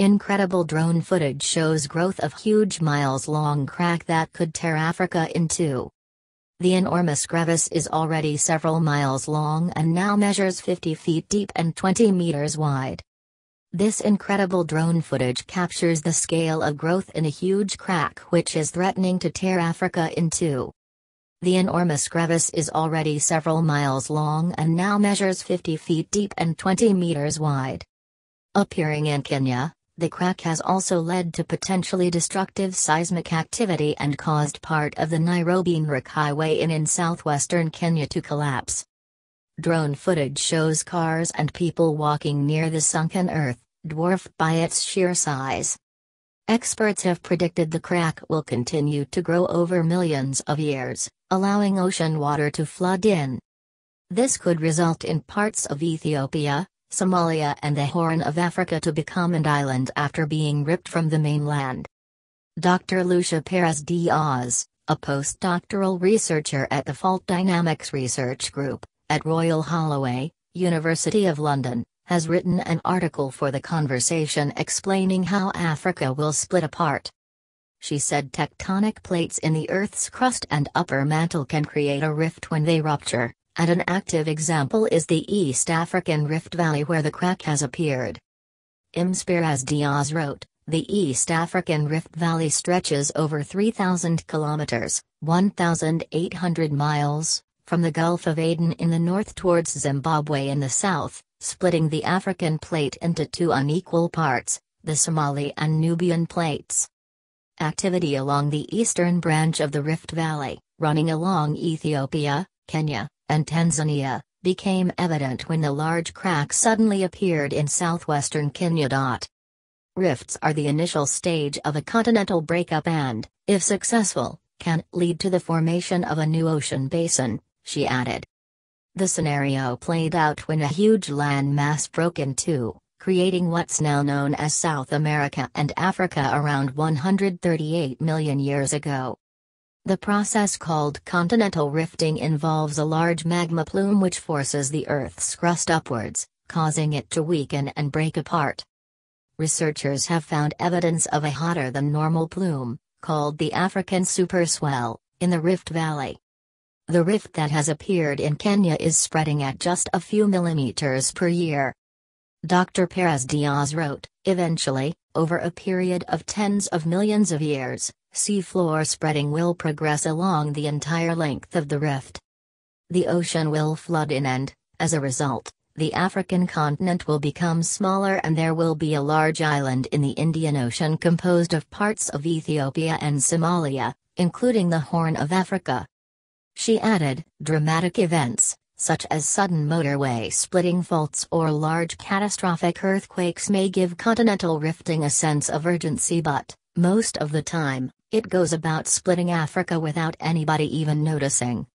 Incredible drone footage shows growth of huge miles-long crack that could tear Africa in two. The enormous crevice is already several miles long and now measures 50 feet deep and 20 meters wide. This incredible drone footage captures the scale of growth in a huge crack which is threatening to tear Africa in two. The enormous crevice is already several miles long and now measures 50 feet deep and 20 meters wide. Appearing in Kenya, the crack has also led to potentially destructive seismic activity and caused part of the Nairobi-Narok Highway in in southwestern Kenya to collapse. Drone footage shows cars and people walking near the sunken earth, dwarfed by its sheer size. Experts have predicted the crack will continue to grow over millions of years, allowing ocean water to flood in. This could result in parts of Ethiopia, Somalia and the Horn of Africa to become an island after being ripped from the mainland. Dr. Lucia Perez Diaz, a postdoctoral researcher at the Fault Dynamics Research Group, at Royal Holloway, University of London, has written an article for The Conversation explaining how Africa will split apart. She said tectonic plates in the Earth's crust and upper mantle can create a rift when they rupture and an active example is the East African Rift Valley where the crack has appeared. Ms Perez Diaz wrote, the East African Rift Valley stretches over 3,000 kilometers, 1,800 miles, from the Gulf of Aden in the north towards Zimbabwe in the south, splitting the African plate into two unequal parts, the Somali and Nubian plates. Activity along the eastern branch of the Rift Valley, running along Ethiopia, Kenya, and Tanzania, became evident when the large crack suddenly appeared in southwestern Kenya. Rifts are the initial stage of a continental breakup and, if successful, can lead to the formation of a new ocean basin, she added. The scenario played out when a huge land mass broke in two, creating what's now known as South America and Africa around 138 million years ago. The process called continental rifting involves a large magma plume which forces the Earth's crust upwards, causing it to weaken and break apart. Researchers have found evidence of a hotter than normal plume, called the African superswell, in the Rift Valley. The rift that has appeared in Kenya is spreading at just a few millimeters per year. Dr. Perez Diaz wrote, eventually, over a period of tens of millions of years, seafloor spreading will progress along the entire length of the rift. The ocean will flood in and, as a result, the African continent will become smaller and there will be a large island in the Indian Ocean composed of parts of Ethiopia and Somalia, including the Horn of Africa. She added, dramatic events, such as sudden motorway splitting faults or large catastrophic earthquakes may give continental rifting a sense of urgency but, most of the time, it goes about splitting Africa without anybody even noticing.